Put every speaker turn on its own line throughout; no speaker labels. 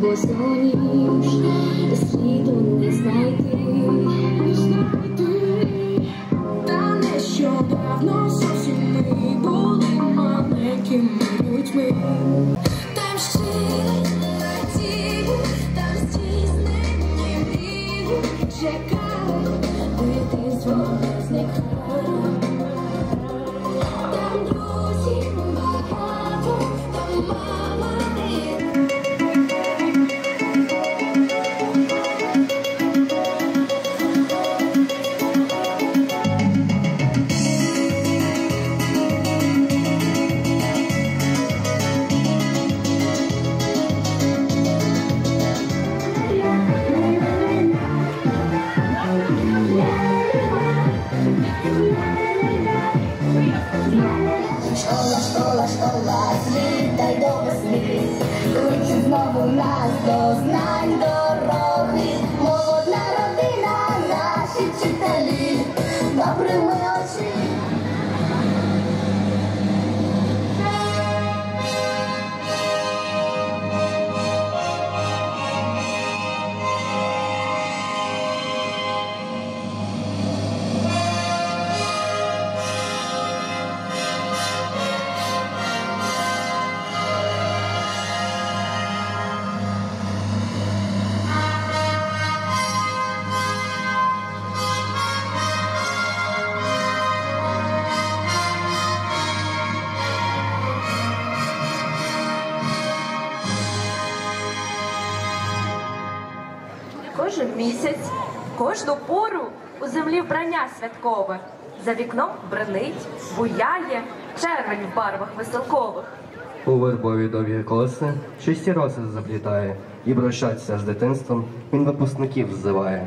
бо соніш, світу не знайти.
Кожну пору у землі вбрання святкове. За вікном бренить, буяє червень в барвах веселкових.
У вербові довгі коси чисті роси заплітає, і прощатися з дитинством він випускників ззиває.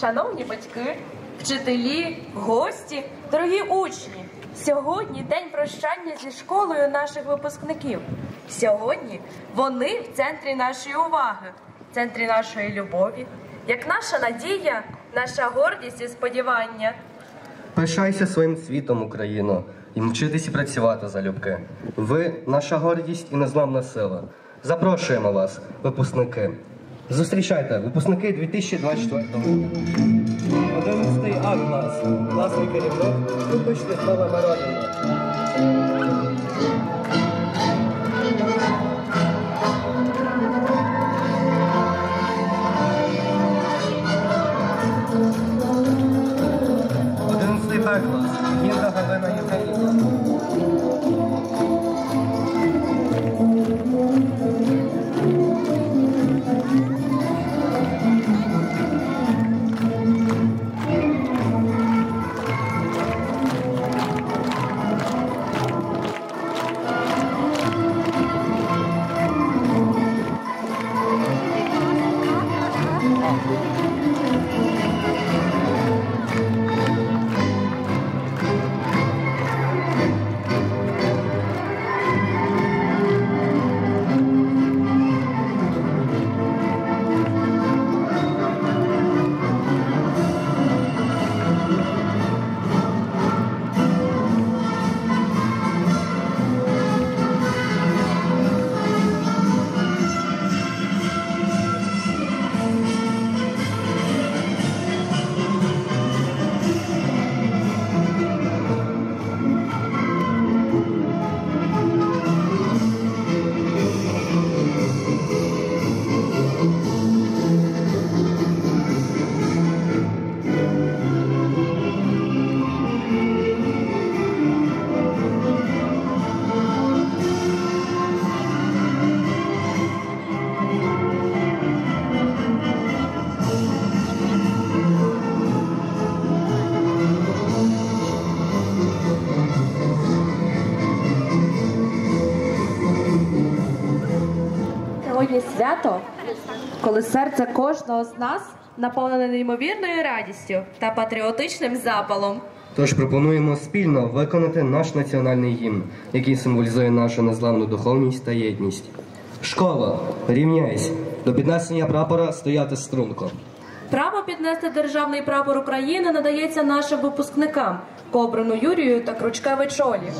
Шановні батьки, вчителі, гості, дорогі учні. Сьогодні день прощання зі школою наших випускників. Сьогодні вони в центрі нашої уваги, в центрі нашої любові, як наша надія, наша гордість і сподівання.
Пишайся своїм світом, Україно, і вчитись і працювати залюбки. Ви наша гордість і незламна сила. Запрошуємо вас, випускники. Зустрічайте, випускники 2024 року. 11 А клас, класний керівник, Трубич Світлана Миронівна.
Серце кожного з нас наповнене неймовірною радістю та патріотичним запалом.
Тож пропонуємо спільно виконати наш національний гімн, який символізує нашу незламну духовність та єдність. Школа, рівняйсь, до піднесення прапора стояти струнко.
Право піднести державний прапор України надається нашим випускникам Кобрану Юрію та Кручкевич Олі.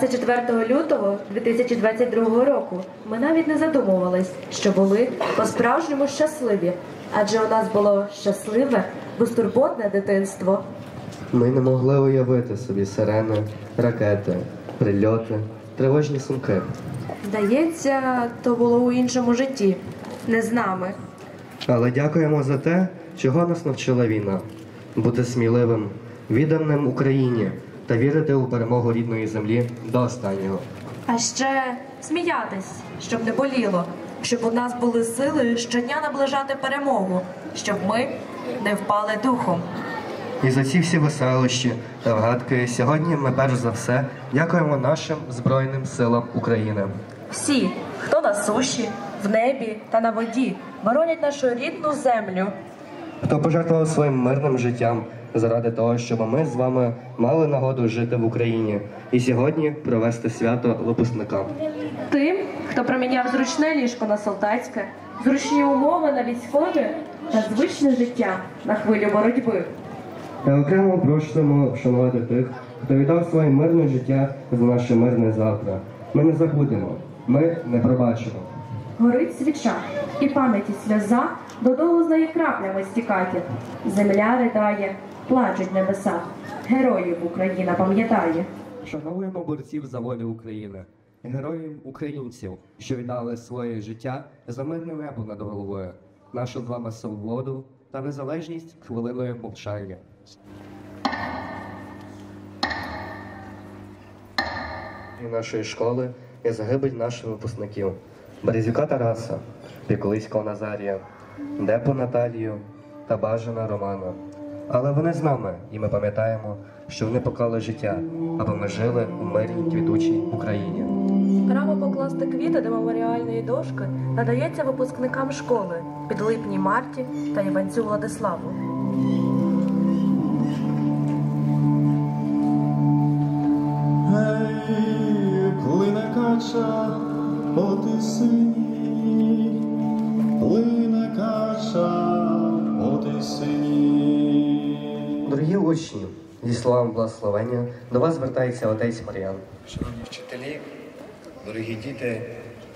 24 лютого 2022 року ми навіть не задумувались, що були по-справжньому щасливі, адже у нас було щасливе, безтурботне дитинство.
Ми не могли уявити собі сирени, ракети, прильоти, тривожні сумки.
Здається, то було у іншому житті, не з нами.
Але дякуємо за те, чого нас навчила війна. Бути сміливим, відданим Україні та вірити у перемогу рідної землі до останнього.
А ще сміятись, щоб не боліло, щоб у нас були сили щодня наближати перемогу, щоб ми не впали духом.
І за ці всі веселощі та вгадки сьогодні ми перш за все дякуємо нашим Збройним силам України.
Всі, хто на суші, в небі та на воді, боронять нашу рідну землю.
Хто пожертвував своїм мирним життям заради того, щоб ми з вами мали нагоду жити в Україні і сьогодні провести свято випускникам.
Тим, хто проміняв зручне ліжко на солдатське, зручні умови на військове та звичне життя на хвилю боротьби.
Та окремо просимо вшанувати тих, хто віддав своє мирне життя за наше мирне завтра. Ми не забудемо, ми не пробачимо.
Горить свіча, і пам'яті сльоза додолу з неї краплями стікає. Земля ридає, плачуть небеса. Героїв Україна пам'ятає.
Шануємо борців за волю України, героїв українців, що віддали своє життя за мирне небо над головою, нашу з вами свободу та незалежність хвилиною мовчання. І нашої школи є загибель наших випускників Березюка Тараса, Піколиського Назарія, Депо Наталію та Бажана Романа. Але вони з нами, і ми пам'ятаємо, що вони поклали життя, аби ми жили у мирній квітучій Україні.
Право покласти квіти до меморіальної дошки надається випускникам школи Підлипній Марті та Іванцю Владиславу.
Гей, плине кача по плине тисині.
Дорогі учні, зі словами благословення до вас звертається отець Мар'ян.
Шановні вчителі, дорогі діти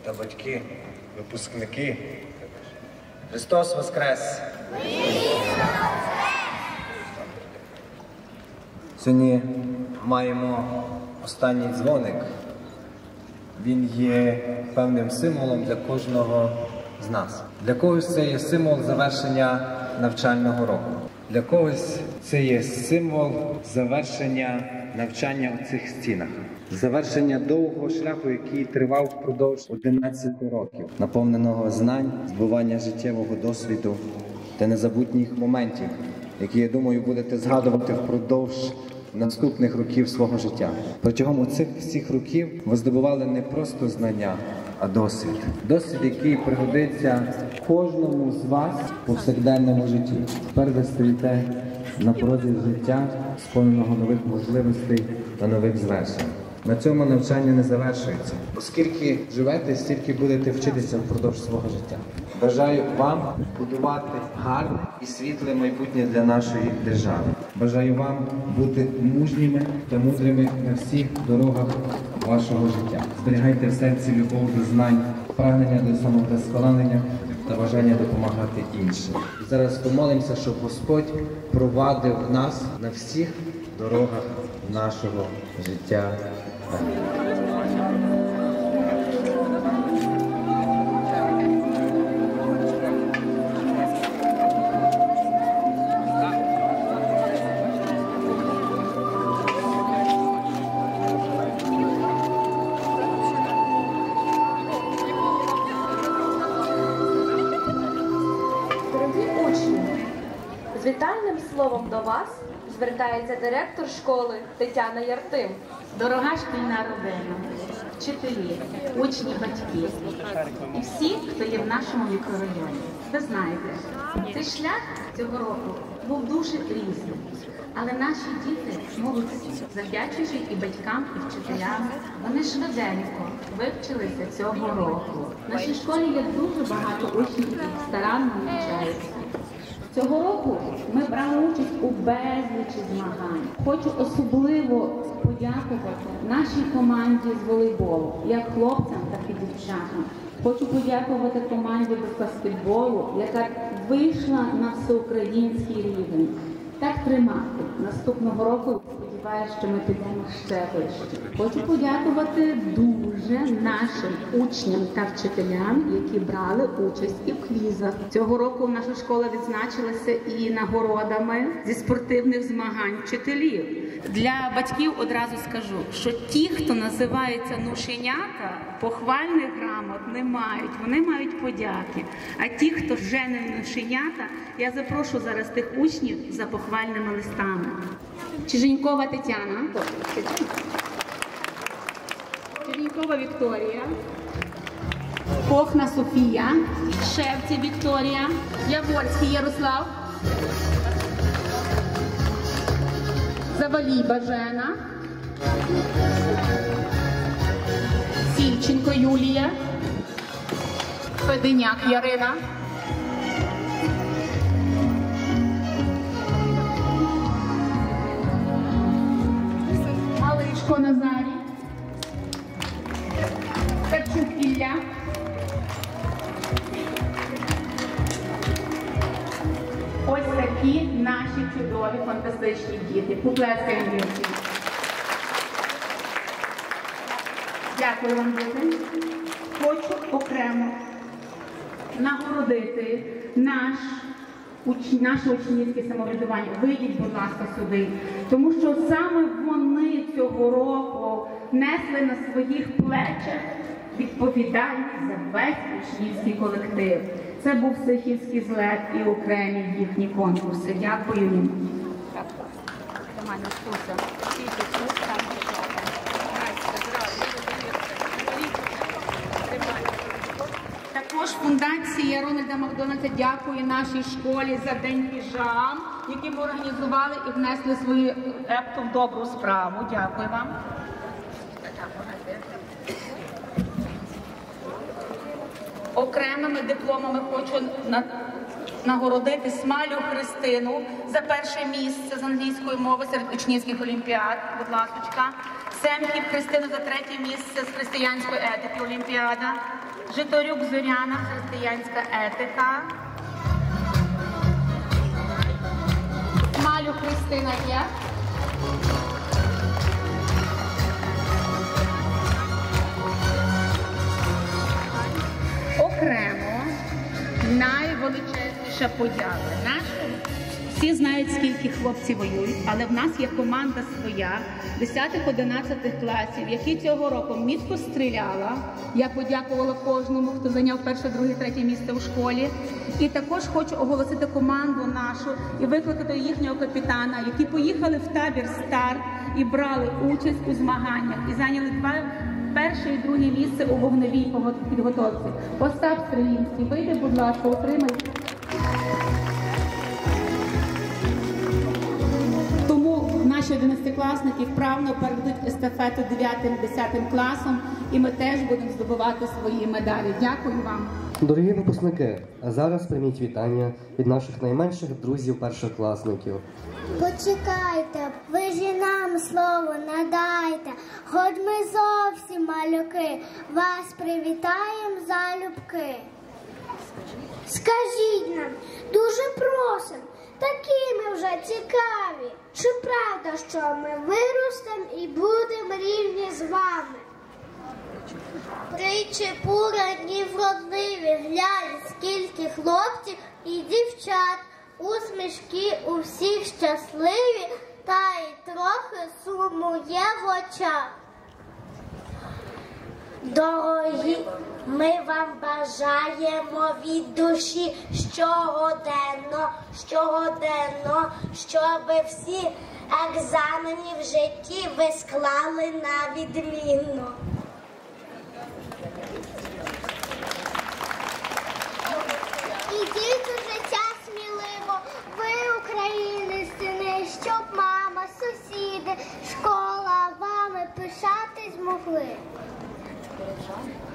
та батьки, випускники. Христос Воскрес! Сьогодні маємо останній дзвоник. Він є певним символом для кожного з нас. Для когось це є символ завершення навчального року. Для когось це є символ завершення навчання у цих стінах. Завершення довгого шляху, який тривав впродовж 11 років, наповненого знань, збування життєвого досвіду та незабутніх моментів, які, я думаю, будете згадувати впродовж наступних років свого життя. Протягом цих всіх років ви здобували не просто знання, а досвід. Досвід, який пригодиться кожному з вас у повсякденному житті. Тепер ви стоїте на порозі життя, сповненого нових можливостей та нових звершень. На цьому навчання не завершується. Оскільки живете, стільки будете вчитися впродовж свого життя. Бажаю вам будувати гарне і світле майбутнє для нашої держави. Бажаю вам бути мужніми та мудрими на всіх дорогах вашого життя. Зберігайте в серці любов до знань, прагнення до самовдосконалення та бажання допомагати іншим. Зараз помолимося, щоб Господь провадив нас на всіх дорогах нашого життя. Амінь.
Звертається директор школи Тетяна Яртим.
Дорога шкільна родина, вчителі, учні, батьки і всі, хто є в нашому мікрорайоні. Ви знаєте, цей шлях цього року був дуже різним. Але наші діти молодці, завдячуючи і батькам, і вчителям, вони швиденько вивчилися цього року. В нашій школі є дуже багато учнів, які старанно навчаються. Цього року ми брали участь у безлічі змагань. Хочу особливо подякувати нашій команді з волейболу, як хлопцям, так і дівчатам. Хочу подякувати команді з баскетболу, яка вийшла на всеукраїнський рівень. Так тримати. Наступного року сподіваюся, що ми підемо ще вище. Хочу подякувати дуже нашим учням та вчителям, які брали участь і в квізах. Цього року наша школа відзначилася і нагородами зі спортивних змагань вчителів. Для батьків одразу скажу, що ті, хто називається нушенята, похвальних грамот не мають, вони мають подяки. А ті, хто вже не нушенята, я запрошу зараз тих учнів за похвальними листами. Чиженькова Тетяна, Чернікова Вікторія, Кохна Софія, Шевці Вікторія, Яворський Ярослав, Завалій Бажена, Сільченко Юлія, Феденяк Ярина. Малишко Назарій, Карчук Ілля, Ось такі наші чудові фантастичні діти. Поплескаємо їм. Дякую вам дуже. Хочу окремо нагородити наш уч- наше учнівське самоврядування. Вийдіть, будь ласка, сюди. Тому що саме вони цього року несли на своїх плечах відповідальність за весь учнівський колектив. Це був Сихівський злет і окремі їхні конкурси. Дякую їм. Також фундація Рональда Макдональдса дякує нашій школі за день піжам, які ми організували і внесли свою епту в добру справу. Дякую вам. Окремими дипломами хочу на- нагородити Смалю Христину за перше місце з англійської мови серед учнівських олімпіад. Будь ласочка. Семків Христину за третє місце з християнської етики Олімпіада. Житорюк Зоряна, християнська етика. Смалю Христина є. окремо найвеличезніша подяка. Нашу всі знають, скільки хлопці воюють, але в нас є команда своя 10-11 класів, які цього року мітко стріляла. Я подякувала кожному, хто зайняв перше, друге, третє місце у школі. І також хочу оголосити команду нашу і викликати їхнього капітана, які поїхали в табір старт і брали участь у змаганнях і зайняли два перше і друге місце у вогневій підготовці. Остап Стрелінський, вийди, будь ласка, отримай. Наші одинадцятикласники вправно передадуть естафету 9-10 класом, і ми теж будемо здобувати свої медалі. Дякую вам.
Дорогі випускники, а зараз прийміть вітання від наших найменших друзів першокласників.
Почекайте, ви ж нам слово надайте, хоч ми зовсім малюки, вас привітаєм залюбки. Скажіть нам, дуже просим, такі ми вже цікаві. Чи правда, що ми виростемо і будемо рівні з вами? Тричі пурані вродливі, глянь, скільки хлопців і дівчат, усмішки у всіх щасливі, та й трохи суму є в очах. Дорогі, ми вам бажаємо від душі щогоденно, щогоденно, щоб всі екзамени в житті ви склали на відмінно. Ідіть у життя сміливо, ви України сини, щоб мама, сусіди, школа вами пишати змогли.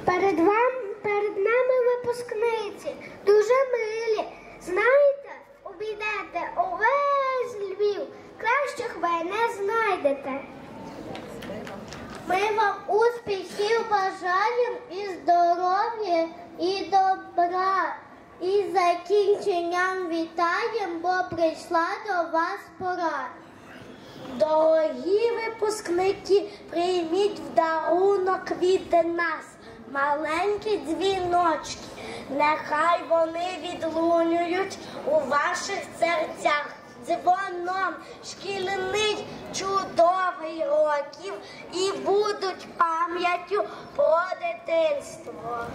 Перед вам, перед нами випускниці, дуже милі. Знаєте, обійдете увесь Львів, кращих ви не знайдете. Ми вам успіхів бажаємо і здоров'я, і добра. І закінченням вітаємо, бо прийшла до вас пора. Дорогі випускники, прийміть в дарунок від нас маленькі дзвіночки. Нехай вони відлунюють у ваших серцях дзвоном шкільний чудовий років і будуть пам'яттю про дитинство.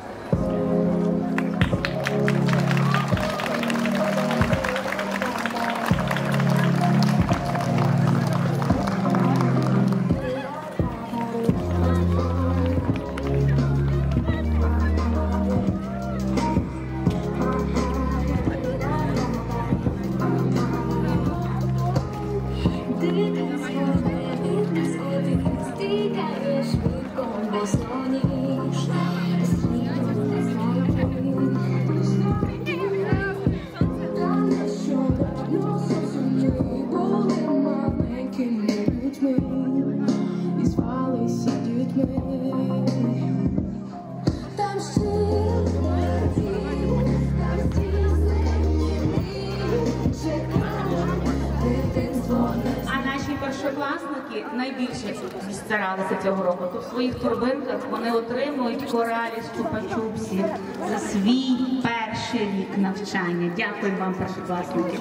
Цього року. То в своїх торбинках вони отримують коралі з чупа-чупсів за свій перший рік навчання. Дякую вам, першокласники.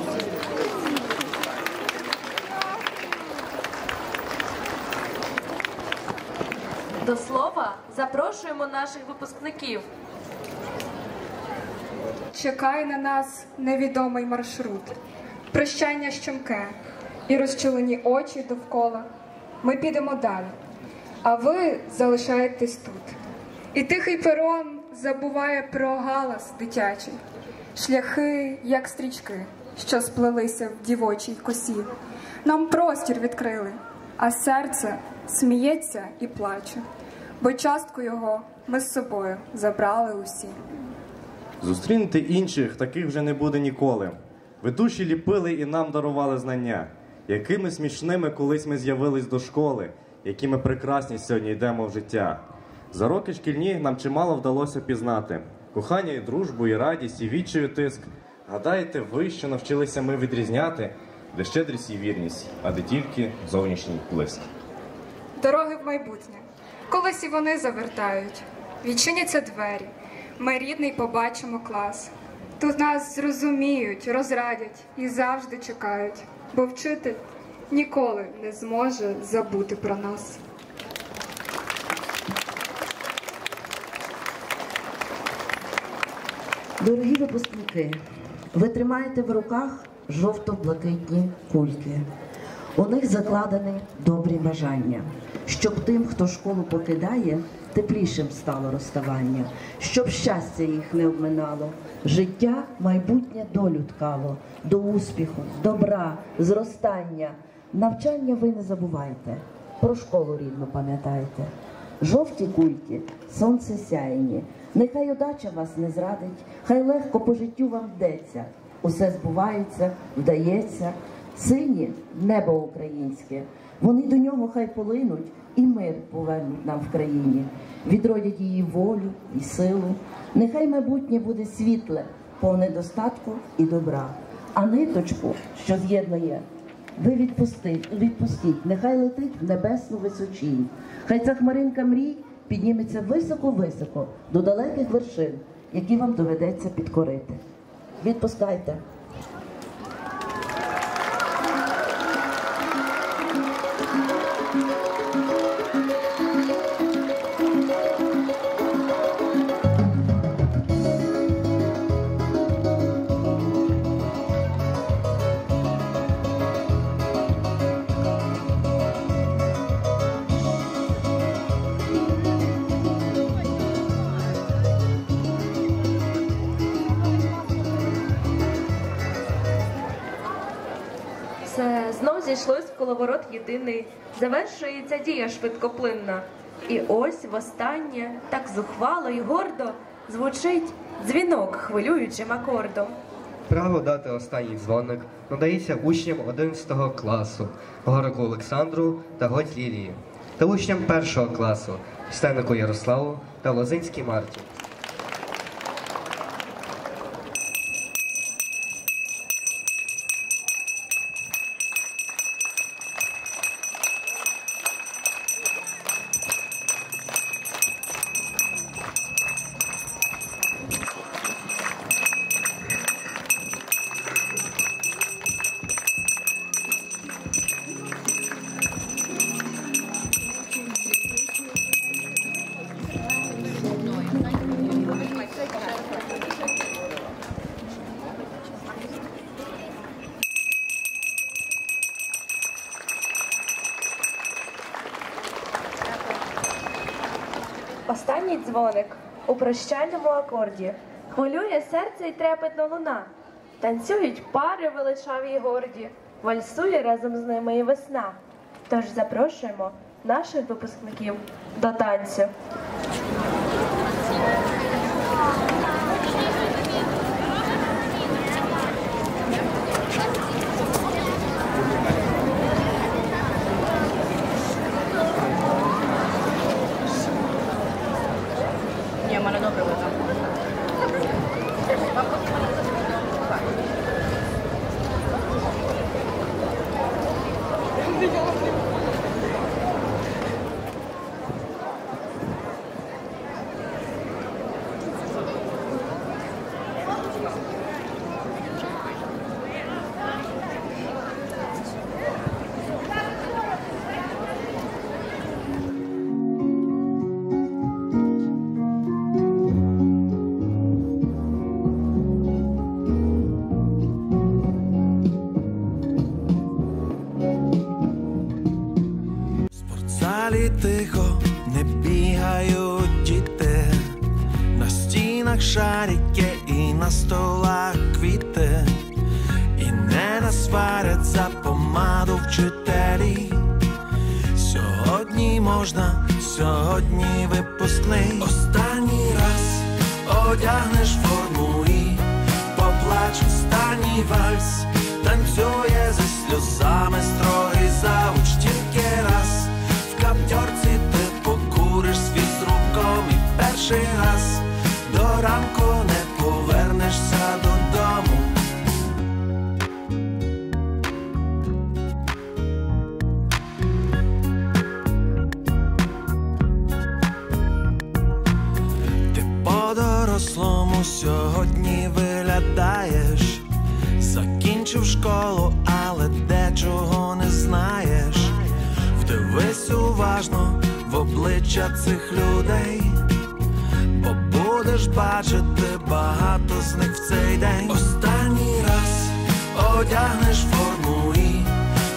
До слова запрошуємо наших випускників.
Чекає на нас невідомий маршрут, прощання щомке і розчулені очі довкола. Ми підемо далі, а ви залишаєтесь тут. І тихий перон забуває про галас дитячий, шляхи, як стрічки, що сплелися в дівочій косі. Нам простір відкрили, а серце сміється і плаче, бо частку його ми з собою забрали усі.
Зустрінути інших таких вже не буде ніколи. Ви душі ліпили і нам дарували знання, якими смішними колись ми з'явились до школи, які ми прекрасні сьогодні йдемо в життя. За роки шкільні нам чимало вдалося пізнати кохання і дружбу, і радість, і відчаю тиск. Гадаєте, ви, що навчилися ми відрізняти, де щедрість і вірність, а де тільки зовнішній блиск.
Дороги в майбутнє. Колись і вони завертають, відчиняться двері. Ми рідний побачимо клас. Тут нас зрозуміють, розрадять і завжди чекають, бо вчитель ніколи не зможе забути про нас.
Дорогі випускники, ви тримаєте в руках жовто-блакитні кульки. У них закладені добрі бажання, щоб тим, хто школу покидає, теплішим стало розставання, щоб щастя їх не обминало, життя, майбутнє долю ткало, до успіху, добра, зростання. Навчання ви не забувайте, про школу рідну пам'ятайте. Жовті кульки, сонце сяйні, нехай удача вас не зрадить, хай легко по життю вам вдеться. Усе збувається, вдається. Сині небо українське, вони до нього хай полинуть і мир повернуть нам в країні, відродять її волю і силу. Нехай майбутнє буде світле, повне достатку і добра. А ниточку, що з'єднує ви відпустіть, відпустіть, нехай летить в небесну височінь. Хай ця хмаринка мрій підніметься високо-високо до далеких вершин, які вам доведеться підкорити. Відпускайте.
Зійшлось єдиний, завершується дія швидкоплинна. І ось востаннє, так зухвало й гордо, звучить дзвінок хвилюючим акордом.
Право дати останній дзвоник надається учням 11 класу Гороку Олександру та Годь Лілії та учням 1 класу Стенику Ярославу та Лозинській Марті.
Останній дзвоник у прощальному акорді. Хвилює серце й трепетна луна. Танцюють пари величаві й горді, вальсує разом з ними і весна. Тож запрошуємо наших випускників до танцю.
Перший раз до ранку не повернешся додому. Ти по-дорослому сьогодні виглядаєш, закінчив школу, але дечого не знаєш. Вдивись уважно в обличчя цих людей, будеш бачити багато з них в цей день. Останній раз одягнеш форму і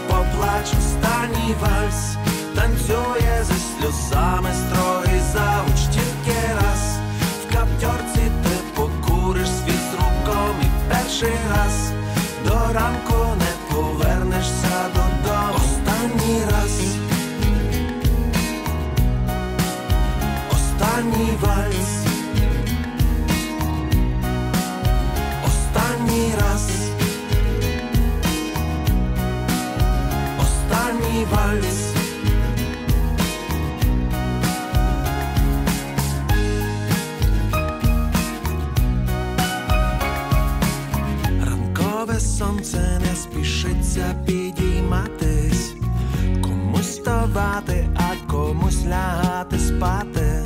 поплач останній вальс, танцює зі сльозами строгий завуч тільки раз. В каптьорці ти покуриш свій з руком і перший раз до ранку не повернешся Вальс. Ранкове сонце не спішиться підійматись, комусь вставати, а комусь лягати спати.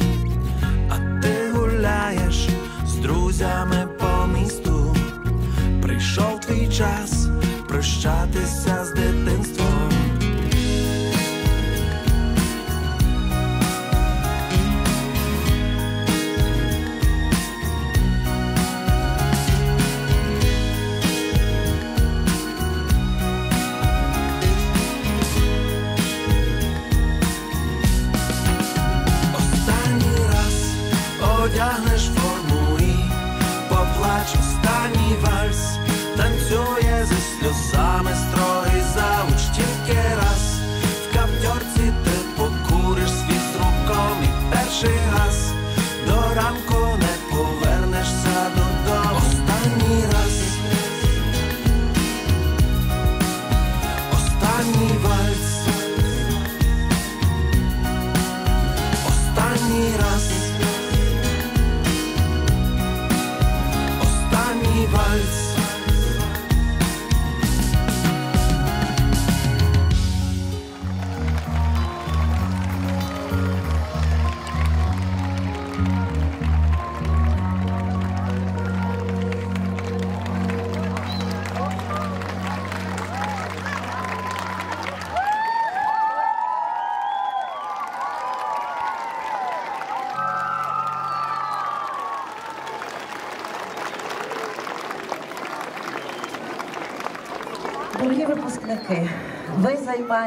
А ти гуляєш з друзями по місту. Прийшов твій час прощатися з дитинством.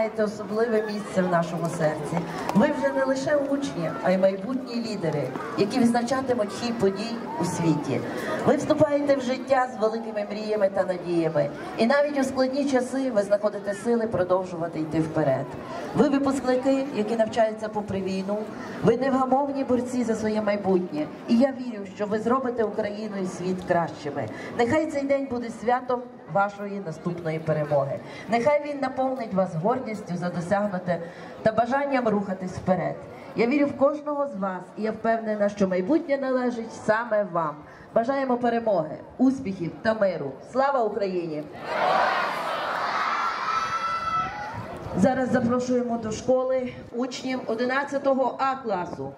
Займаєте особливе місце в нашому серці. Ви вже не лише учні, а й майбутні лідери, які відзначатимуть хід подій у світі. Ви вступаєте в життя з великими мріями та надіями. І навіть у складні часи ви знаходите сили продовжувати йти вперед. Ви випускники, які навчаються попри війну. Ви невгамовні борці за своє майбутнє. І я вірю, що ви зробите Україну і світ кращими. Нехай цей день буде святом вашої наступної перемоги. Нехай він наповнить вас гордістю за досягнуте та бажанням рухатись вперед. Я вірю в кожного з вас, і я впевнена, що майбутнє належить саме вам. Бажаємо перемоги, успіхів та миру. Слава Україні! Зараз запрошуємо до школи учнів 11 А класу.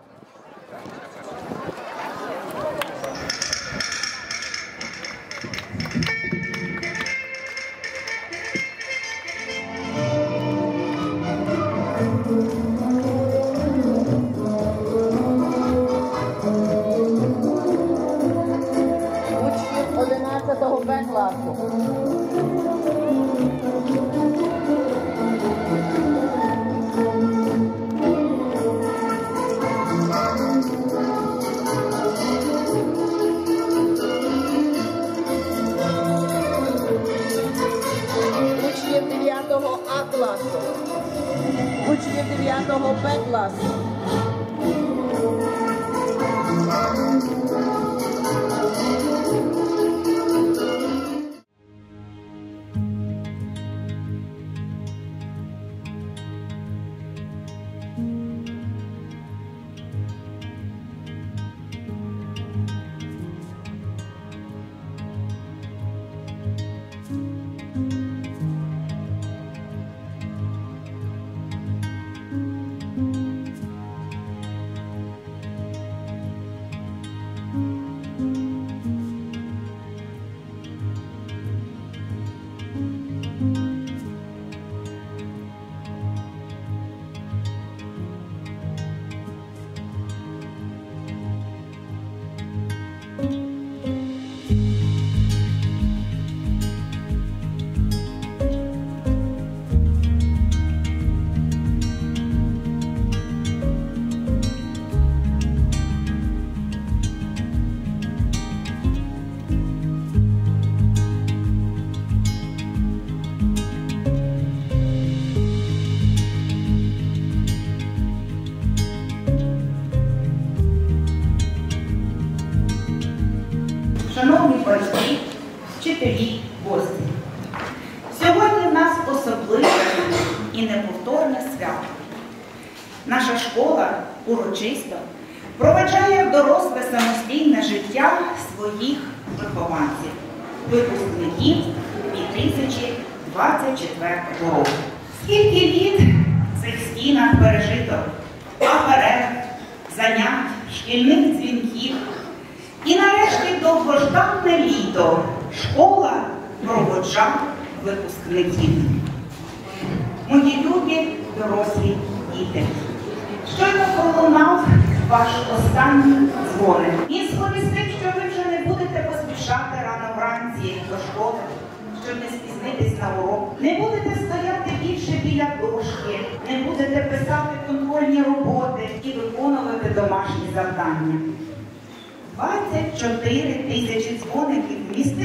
Б класу.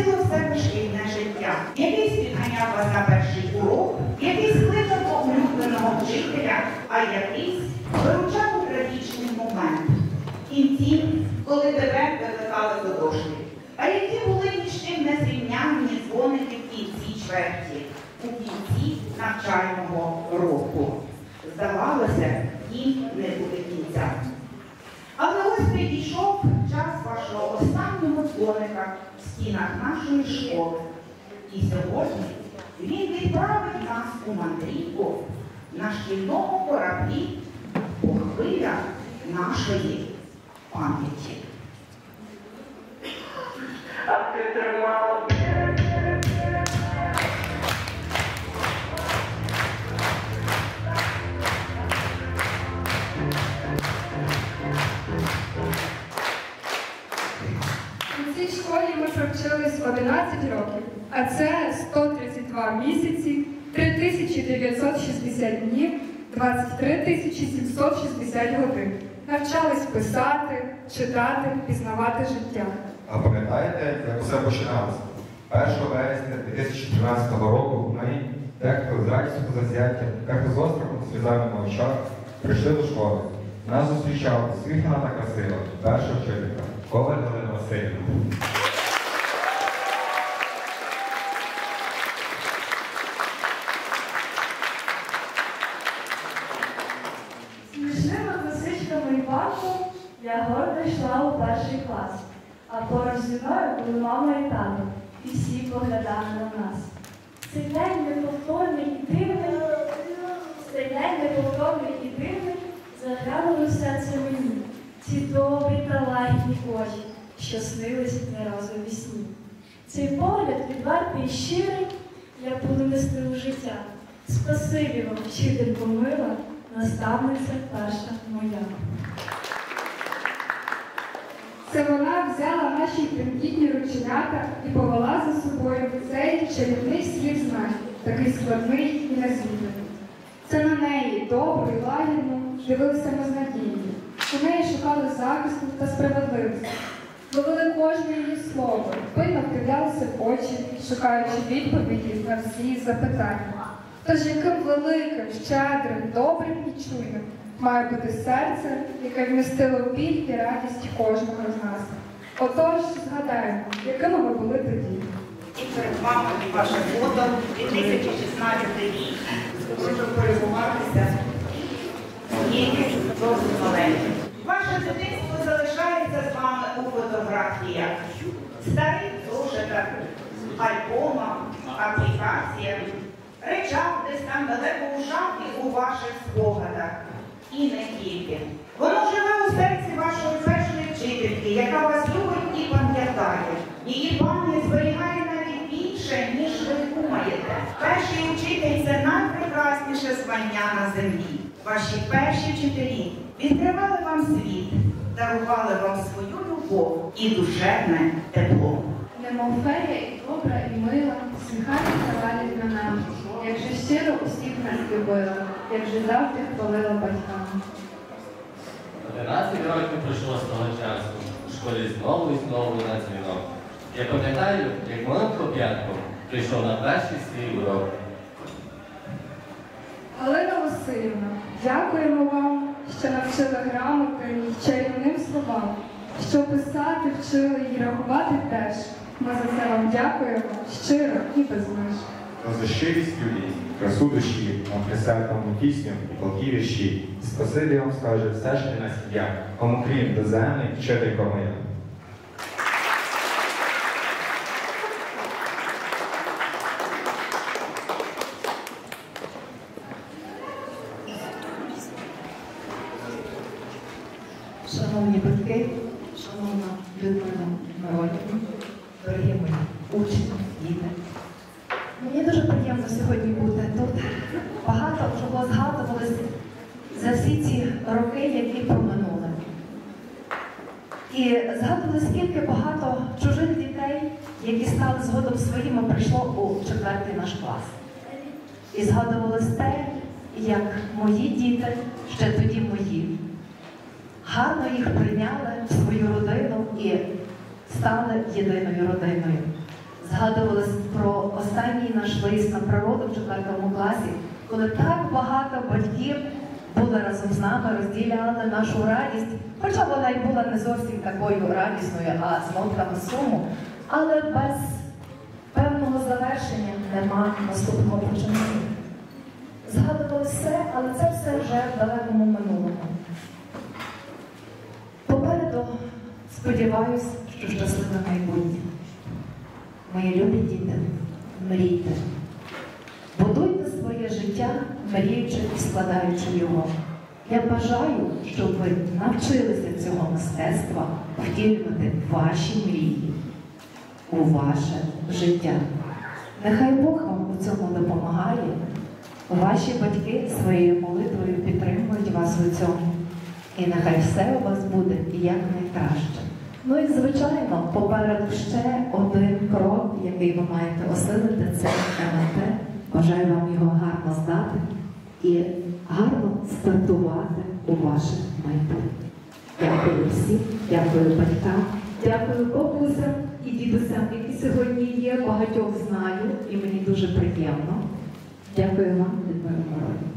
Вмістило в себе шкільне життя. Якийсь підганяв вас на перший урок, якийсь кликав до улюбленого вчителя, а якийсь виручав у трагічний момент. Кінці, коли тебе викликали до дошки. А які були між тим незрівнянні дзвоники в кінці чверті, у кінці навчального року. Здавалося, їм не буде кінця. ось підійшов час вашого останнього дзвоника в нашої школи. І сьогодні він відправить нас у мандрівку на шкільному кораблі у хвилях нашої пам'яті. А ти тримала
школі ми провчились 11 років, а це 132 місяці, 3960 днів, 23 760 годин. Навчались писати, читати, пізнавати життя.
А пам'ятаєте, як усе починалося? 1 вересня 2014 року ми, дехто з радістю та зазяттям, дехто з острахом сльозами на очах, прийшли до школи. Нас зустрічала усміхнена та красива, перша вчителька Коваль Галина Васильівна.
Смішними косичками і парком я гордо йшла у перший клас, а поруч зі мною були мама і тато, і всі поглядали на нас. Цей день неповторний і дивний, цей день неповторний і дивний, заглянули в серце мені ці добрі та лагідні очі, що снились не раз у вісні. Цей погляд відвертий і щирий, я буду нести у життя. Спасибі вам, вчителько мила, наставниця перша моя.
Це вона взяла наші тремтітні рученята і повела за собою цей чарівний світ знань, такий складний і незвіданий. Це на неї добру і лагідно дивилися ми з надією. У неї шукали захисту та справедливості. Ловили кожне її слово, пильно вдивлялися в очі, шукаючи відповіді на всі запитання. Тож яким великим, щедрим, добрим і чуйним має бути серце, яке вмістило біль і радість кожного з нас. Отож, згадаємо, якими ми були тоді.
І перед вами ваше фото 2016 рік. Щоб полюбуватися цією зовсім маленькою. Ваше дитинство залишається з вами у фотографіях, старих зошитах, альбомах, аплікаціях, речах десь там далеко у шафі у ваших спогадах. І не тільки. Воно живе у серці вашої першої вчительки, яка вас любить і пам'ятає. Її пам'ять зберігає навіть більше, ніж ви думаєте. Перший учитель це найпрекрасніше звання на землі. Ваші перші вчителі відкривали вам світ, дарували вам свою любов і душевне тепло.
Немов фея і добра, і мила, сміхається лагідна нам, як же щиро усіх нас любила, як же завжди хвалила батькам.
11 років пройшло з того часу. У школі знову і знову на дзвінок. Я пам'ятаю, як маленького п'ятку прийшов на перший свій урок.
Галина Васильівна, дякуємо вам, що навчили грамоти і чарівним словам, що писати вчили і рахувати теж. Ми за це вам дякуємо щиро і без меж.
Та за щирість людей, красу душі, вам присвятому пісню і полки вірші. Спасибі вам скаже все шкільна сім'я, кому крім доземний вчителька моя.
Шановні батьки, шановна Людмила Миронівна, дорогі мої учні, діти. Мені дуже приємно сьогодні бути тут. Багато чого згадувалось за всі ці роки, які проминули. І згадували, скільки багато чужих дітей, які стали згодом своїми, прийшло у четвертий наш клас. І згадувалось те, як мої діти, ще тоді мої, гарно їх прийняли в свою родину і стали єдиною родиною. Згадувалось про останній наш виїзд на природу в четвертому класі, коли так багато батьків були разом з нами, розділяли нашу радість, хоча вона й була не зовсім такою радісною, а з нотками суму, але без певного завершення нема наступного починання. Згадували все, але це все вже в далекому минулому. Попереду
Сподіваюсь, що щасливе майбутнє. Мої любі діти, мрійте. Будуйте своє життя, мріючи і складаючи його. Я бажаю, щоб ви навчилися цього мистецтва втілювати ваші мрії у ваше життя. Нехай Бог вам у цьому допомагає. Ваші батьки своєю молитвою підтримують вас у цьому. І нехай все у вас буде як найкраще. Ну і звичайно, попереду ще один крок, який ви маєте осилити, це МНТ. Бажаю вам його гарно здати і гарно стартувати у ваше майбутнє. Дякую всім, дякую батькам, дякую бабусям і дідусям, які сьогодні є. Багатьох знаю, і мені дуже приємно. Дякую вам, Людмила Миронівна.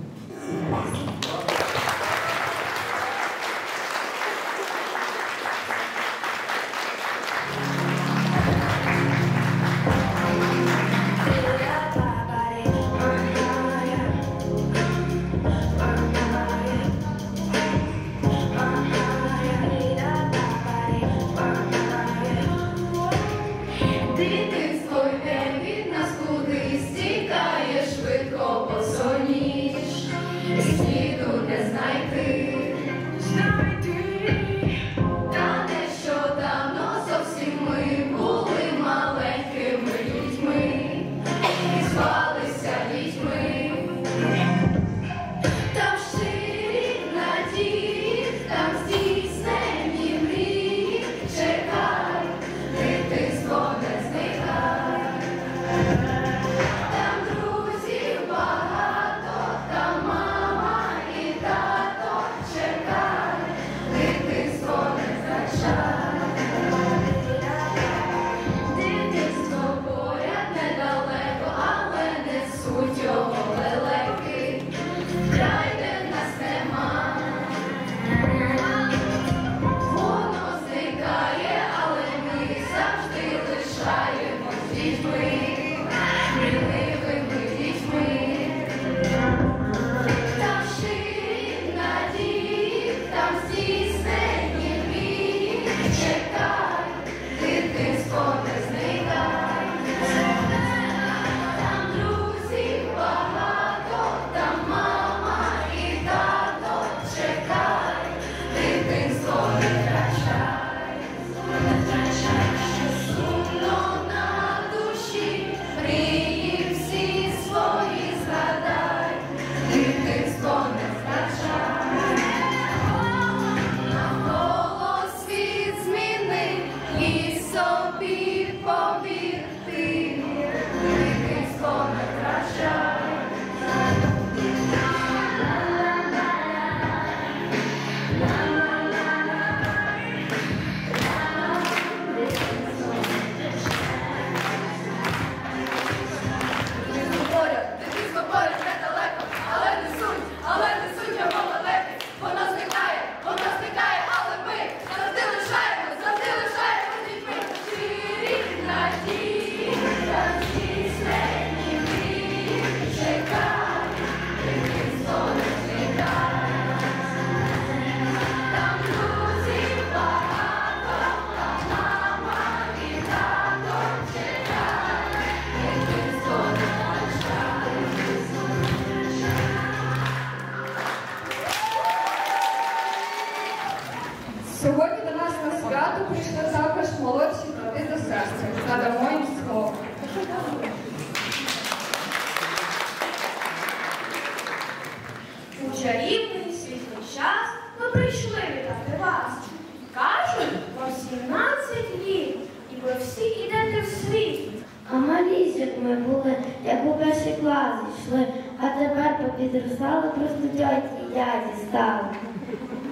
Попідростали, просто тьоті і дяді.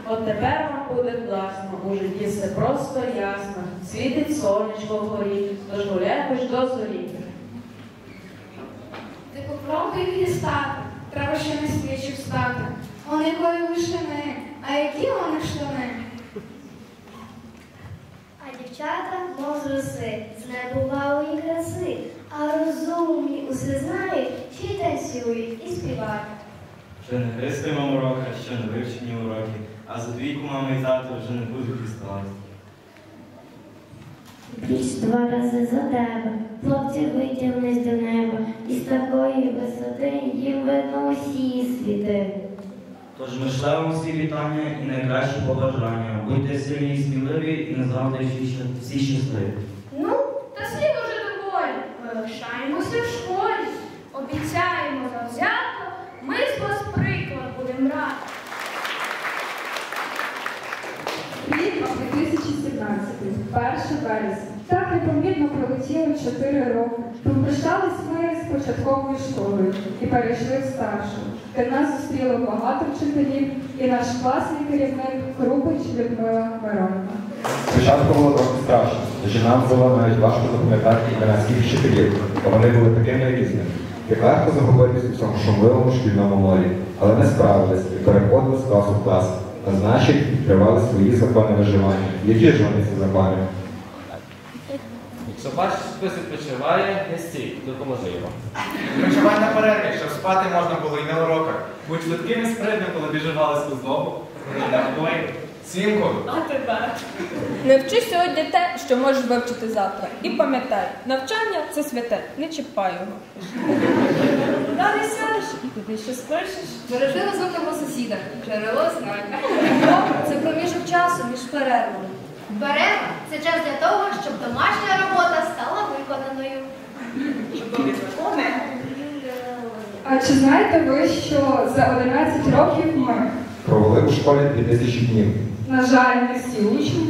От тепер вам буде класно, у житті все просто ясно. Світить сонечко вгорі, тож гуляй хоч до зорі.
Ти попробуй дістати, треба ще не спічі встати. Он якої вишини, а які вони штани?
А дівчата, мов з роси, з небувалої краси, а розумні усе знають, ще й танцюють і співають.
Вже не гристуємо уроки, що не вивчені уроки, а за двійку мама і тато вже не будуть діставати.
Більш два рази за тебе, хлопці витягнись до неба, і з такої висоти їм видно усі світи.
Тож ми шлемо всі вітання і найкращі побажання. Будьте сильні і сміливі і не завжди всі ща- всі щасливі.
Ну, та слід уже доволі. Ми лишаємося в школі. Обіцяємо завзято, ми з вас приклад будемо брати.
Рік 2017, 1 березня. Так непомітно пролетіли 4 роки. Попрощались ми з початковою школою і перейшли в старшу, де нас зустріло багато вчителів і наш класний керівник Крупич Людмила Миронівна.
Спочатку було трохи страшно, адже нам було навіть важко запам'ятати всіх вчителів, бо вони були такими різними. Як легко загубитися в цьому шумливому шкільному морі, але ми справились і переходили з класу в клас. А значить, тривали свої закони виживання. Які ж вони ці закони?
Якщо бачиш, хтось відпочиває, не стій, допоможи йому.
Відпочивай на перерві, щоб спати можна було і на уроках. Будь швидким і спритним, коли біжували з дому. Сімку,
А тебе? Не вчи сьогодні те, що можеш вивчити завтра. І пам'ятай, навчання це святе, не чіпай його. Далі сядеш і куди ще спишеш.
Бережи розумного сусіда, джерело знань. Це проміжок часу між перервами.
Перерва це час для того, щоб домашня робота стала виконаною.
А чи знаєте ви, що за 11 років ми,
Провели у школі 2000 днів.
На жаль, не всі учні,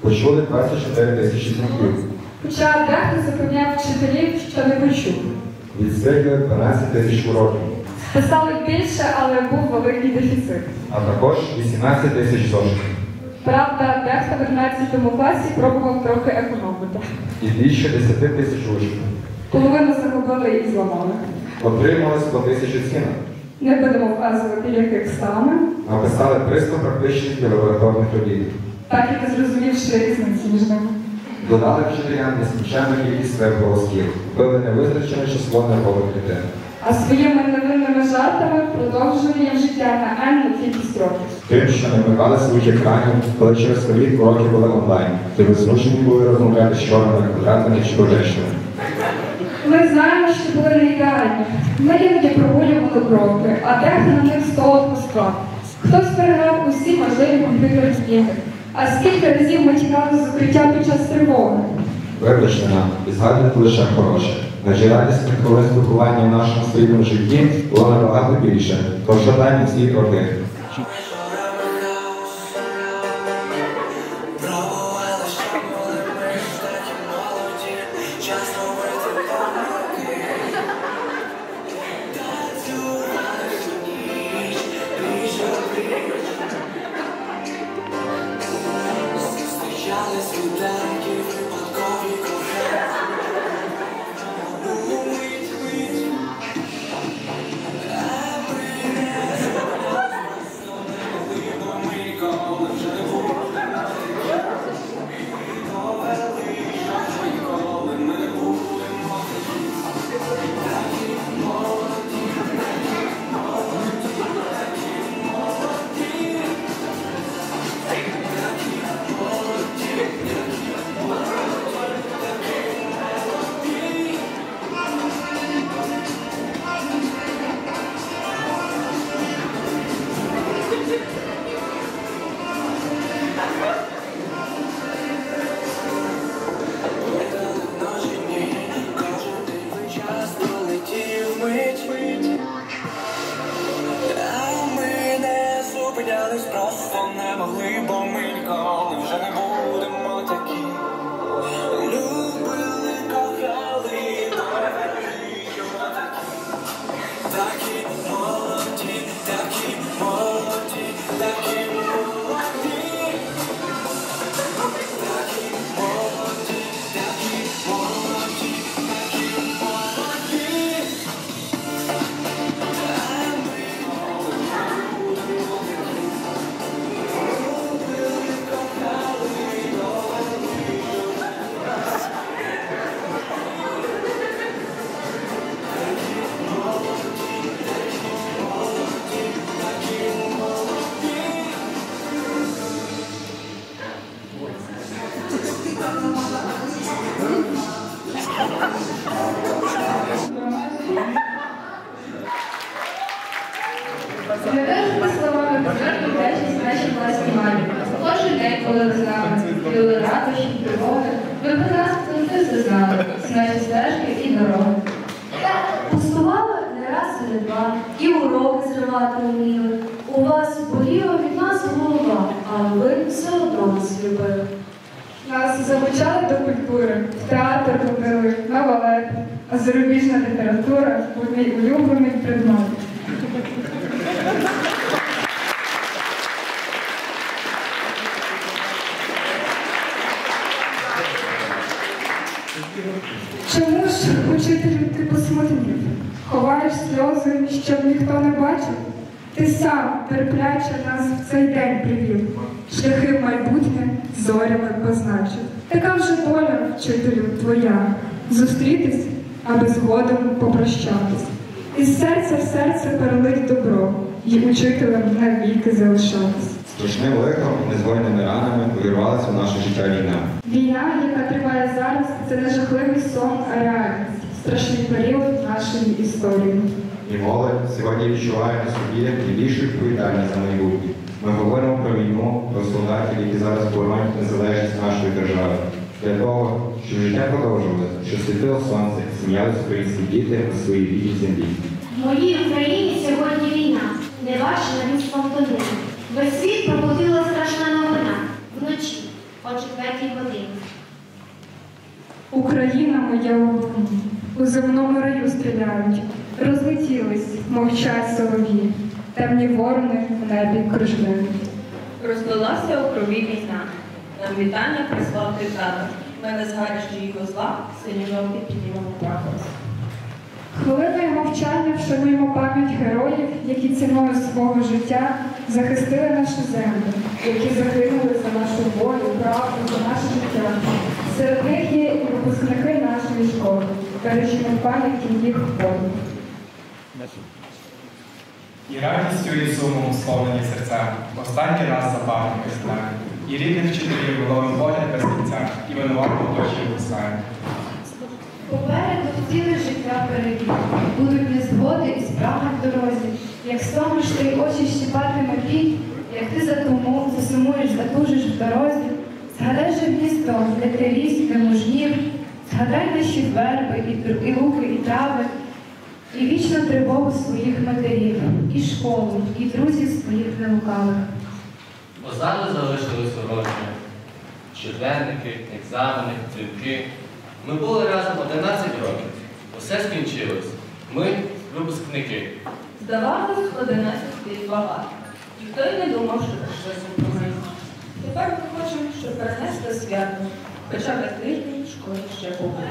Почули 24 тисячі дзвінків.
хоча дехто запевняв вчителів, що не почув.
Відстигли 12 тисяч уроків,
Писали більше, але був великий дефіцит.
а також 18 тисяч зошитів.
Правда, дехто в 11 класі пробував трохи економити.
І більше 10 тисяч учнів.
Половину загубили і зламали.
Отримали 100 тисяч оцінок.
Не будемо вказувати, яких саме,
Написали 300 практичних і лабораторних робіт.
так і не зрозумівши різниці між ними.
Додали вчителям нескінченну кількість своїх голосів, вбили невизначене число нервових клітин.
А своїми невинними жартами продовжує життя на енну кількість років.
Тим, що не вмикали своїх екранів, коли через ковід уроки були онлайн, де ви змушені були розмовляти з чорними квадратами чи пожежними.
Ми знаємо, що були не ідеальні. Ми іноді прогулювали кроки, а дехто на них столу пускав. Хтось переграв усі можливі комп'ютерні ігри. А скільки разів ми тікали з укриття під час тривоги?
Вибачте нам і згадуйте лише хороше. Радісних хвилин спілкування в нашому спільному житті було набагато більше, тож жадаємо всіх родин.
Навіки залишатись.
Страшним лихом, незгойними ранами увірвалася в наше життя війна.
Війна, яка триває зараз, це не жахливий сон, а реальність, страшний період нашої історії.
І молодь сьогодні відчуває на собі найбільшу відповідальність за майбутнє. Ми говоримо про війну, про солдатів, які зараз боронять незалежність нашої держави. Для того, щоб життя продовжувалося, щоб світило сонце, сміялися українські діти на своїй рідній землі.
В моїй Україні сьогодні війна, не бачена від спонтанини. Весь світ пробудила страшна новина вночі, о четвертій годині.
Україна моя у у земному раю стріляють, розлетілись, мовчать солові, темні ворони в небі кружляють.
Розлилася у крові війна. Нам вітання прислав диктатор. Ми не згарячи його зла, сині жовті піднімемо прапор.
Хвилиною мовчання вшануємо пам'ять героїв, які ціною свого життя захистили нашу землю, які загинули за нашу волю, правду, за наше життя. Серед них є і випускники нашої школи. Бережімо в пам'яті їх подвиг.
І радістю і сумом сповнені серця, останній раз запахнемо знаємо. І рідних вчителів ловим погляд без кінця, і винувато очі випускаємо.
Попереду ціле життя перевів. Будуть незгоди і справи в дорозі. Як стомиш ти очі щипатиме під, як ти затуму, засумуєш, затужиш в дорозі. Згадай же гніздо, де ти ріс, де мужнів, згадай наші верби, і, і луки, і трави, і вічну тривогу своїх матерів, і школу, і друзів своїх нелукавих.
Позаду залишились урочні. Четверники, екзамени, дзвінки. Ми були разом 11 років. Усе скінчилось. Ми випускники.
Здавалось, 11 слів багато. Ніхто й не думав, що щось improvise. Тепер ми хочемо, щоб перенесли свято, хоча на тиждень в школі ще побути.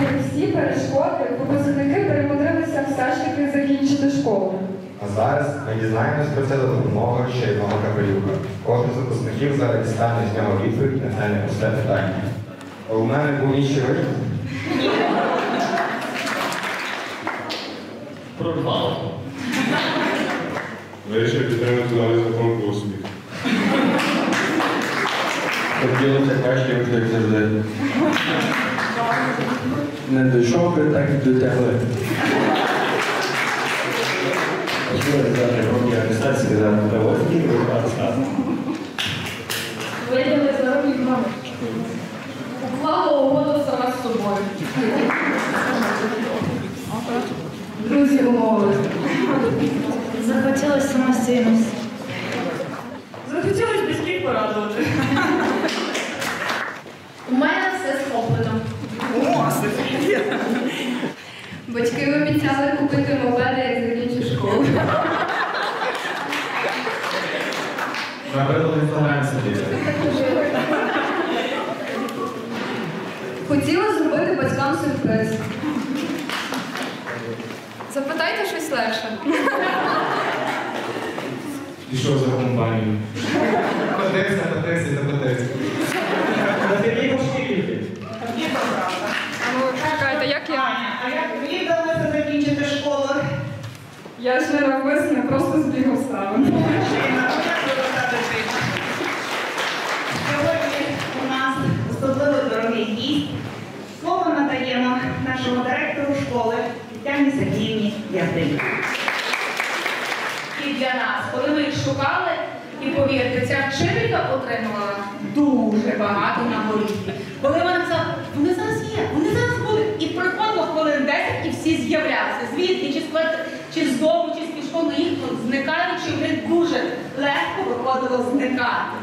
Попри всі перешкоди, випускники перемудрилися все ж таки закінчити школу.
А зараз ми дізнаємось про це за допомогою ще одного капелюка. Кожен з випускників зараз дістане з нього відповідь на це непросте питання. А У мене був інший вихід.
Прорвало.
Вирішив підтримати новий закон про освіту.
Хотілося краще, як завжди. Не дійшов би, так і дотягли.
Виділи заробіть мами. Уклала угоду сама з собою. Друзі умови.
Захотілося самостійності.
Захотілося батьків порадувати.
У мене все схоплено.
О, Софія!
Батьки обіцяли купити мопеди, як закінчу школу.
Наприклад, інстаграм сидіти.
Хотіла зробити батькам сюрприз.
Запитайте щось легше.
Пішов за компанію. Тобі пошкірити.
Ну, чекайте, як я?
А як тобі вдалося закінчити школу?
Я ще не просто збіг обставин.
Сергіївні
І для нас, коли ми їх шукали, і повірте, ця вчителька отримала дуже багато нагородів. Коли вона сказала, вони зараз є, вони зараз будуть. І приходило хвилин 10 і всі з'являлися. Звідки, чи з чи з дому, чи з пішком, їх зникаючи, вони дуже легко виходило зникати.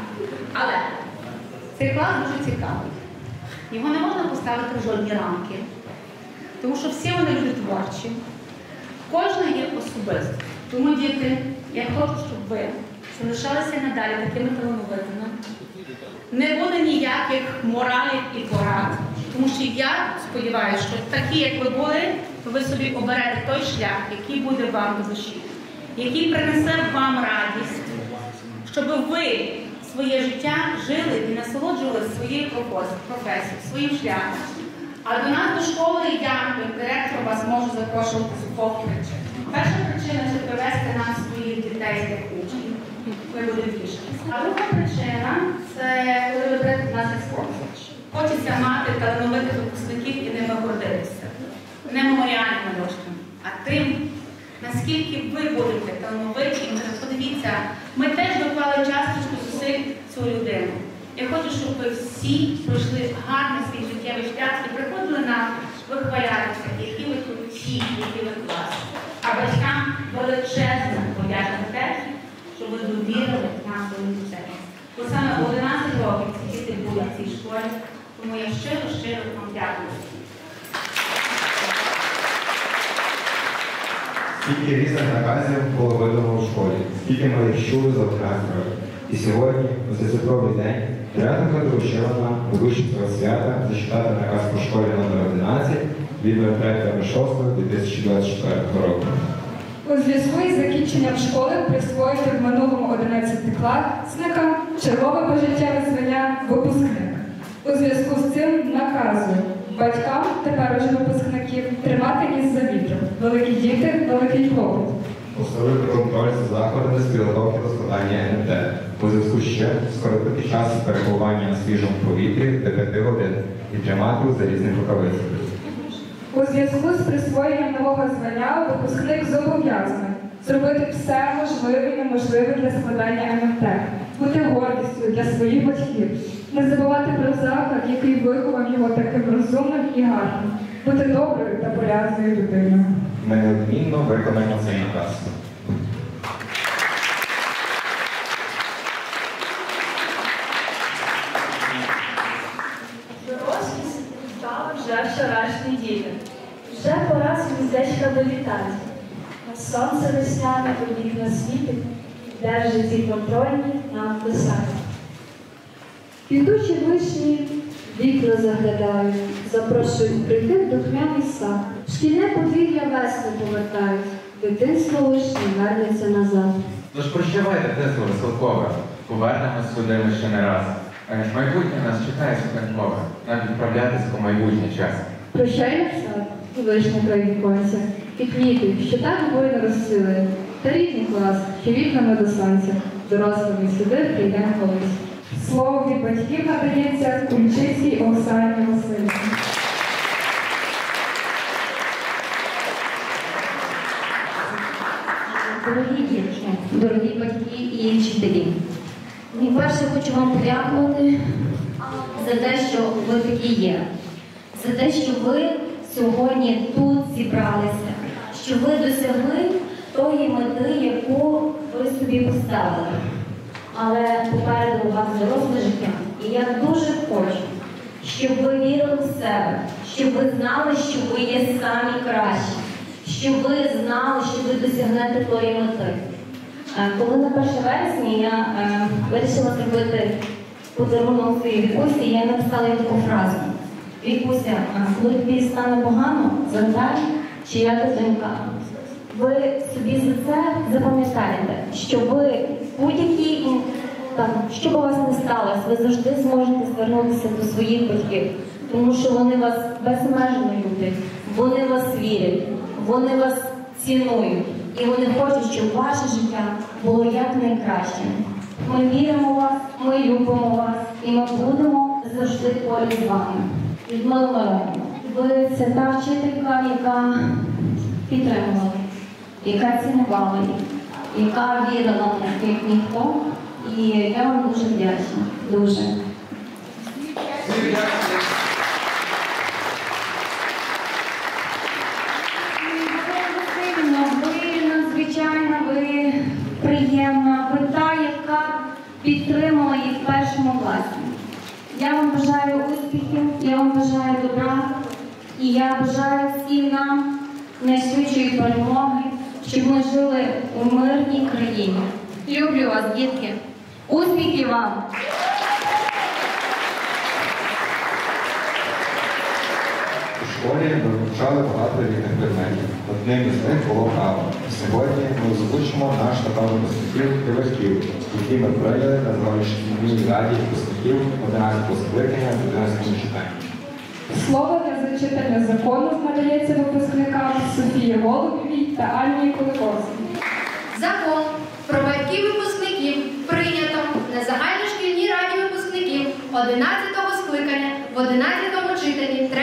Але цей клас дуже цікавий. Його не можна поставити в жодні рамки. Тому що всі вони люди творчі. Особисто. Тому, діти, я хочу, щоб ви залишалися надалі такими талановитими. Не буде ніяких моралів і порад. Тому що я сподіваюся, що такі, як ви були, то ви собі оберете той шлях, який буде вам до душі, який принесе вам радість, щоб ви своє життя жили і насолоджувалися своєю професією, своїм шляхом. А до нас до школи я, як директор, вас можу запрошувати з. Перша причина це привести нам своїх дітей як учнів. Ми будемо тішитися. А друга причина це коли ви берете нас екскурсію. Хочеться мати талановитих випускників і ними гордитися. Не меморіальними дошками, а тим, наскільки ви будете талановиті. Подивіться, ми теж доклали часточку зусиль цю людину. Я хочу, щоб ви всі пройшли гарний свій життєвий шлях і приходили нам вихвалятися, які ви круті, які ви класні. А батькам величезна подяка за те, що ви довірили нам свою дітей. Бо саме 11 років ці діти були в цій школі, тому я щиро-щиро вам дякую.
Скільки різних наказів було видано у школі, скільки ми їх чули за 11 років. І сьогодні, у цей святковий день, директорка доручила нам цього свята зачитати наказ по школі номер 11 від 23.06.2024 року.
У зв'язку із закінченням школи присвоїти в минулому 11 класникам чергове пожиттєве звання випускник. У зв'язку з цим наказую батькам тепер уже випускників тримати ніс за вітром. Великі діти, великий клопот.
Установити контроль за заходами з підготовки до складання НМТ. У зв'язку з чим скоротити час перебування на свіжому повітрі до 5 годин і тримати у залізних рукавицях.
У зв'язку з присвоєнням нового звання випускник зобов'язаний зробити все можливе і неможливе для складання ММТ, бути гордістю для своїх батьків, не забувати про заклад, який виховав його таким розумним і гарним, бути доброю та полязною людиною.
Неодмінно виконаємо цей наказ.
Дорослість стала вже вчорашні діти. Вже пора гніздечка долітають. На сонце весняне у вікна світить, держить ці контрольні нам писати.
Квітучі вишні вікна заглядають, запрошують прийти в духмяний сад. Шкільне подвір'я весну повертають, дитинство вишні вернеться назад.
Тож прощавайте, дитинство веселкове, повернемось сюди ще не раз. Майбутнє нас чекає світанкове, нам відправлятись по майбутнє час.
Прощай сад, і вишня край віконця, і квіти, що так воїн розсили, та рідний клас, що вікнами до сонця, дорослими сюди прийдемо колись.
Слово від батьків надається Кульчицькій Оксані Васильівні.
Дорогі дітки, дорогі батьки і вчителі. Найперше хочу вам подякувати за те, що ви такі є, за те, що ви сьогодні тут зібралися, що ви досягли тої мети, яку ви собі поставили. Але попереду у вас доросле життя. І я дуже хочу, щоб ви вірили в себе, щоб ви знали, що ви є самі кращі, щоб ви знали, що ви досягнете тої мети. Коли на 1 вересня я е, вирішила зробити подарунок своїй Вікусі, я написала їй таку фразу. Вікуся, коли тобі стане погано, згадай, чия ти донька. Ви собі за це запам'ятаєте, що ви будь-які що б у вас не сталося, ви завжди зможете звернутися до своїх батьків, тому що вони вас безмежно люблять, вони вас вірять, вони вас цінують, і вони хочуть, щоб ваше життя було якнайкращим. Ми віримо в вас, ми любимо вас, і ми будемо завжди поряд з вами. Людмила Миронівна, ви це та вчителька, яка підтримувала, яка цінувала яка вірила в як ніхто. І я вам дуже вдячна. Дуже. Васильівна, ви надзвичайна, ви приємна, ви та, яка підтримала їх в першому класі. Я вам бажаю успіхів, я вам бажаю добра, і я бажаю всім нам найшвидшої перемоги, щоб ми жили у мирній країні. Люблю вас, дітки. Успіхів вам!
У школі ми вивчали багато різних предметів. Одним із них було право. Сьогодні ми озвучимо наш напевно випускників і батьків, які ми прийняли на зовнішній раді випускників 11 скликання в 11 читанні.
Слово для зачитання закону надається випускникам Софії Голубівій та Анні Куликовській.
Закон про батьків випускників прийнято на загальношкільній раді випускників 11-го скликання в 11-му читанні 3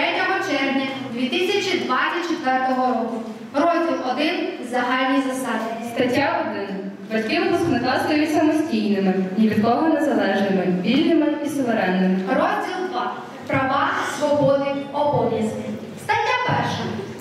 червня 2024 року. Розділ 1. Загальні засади.
Стаття 1. Батьки випускника стають самостійними, ні від кого незалежними, вільними і суверенними.
Розділ 2. Права, свободи, обов'язки. Стаття 1.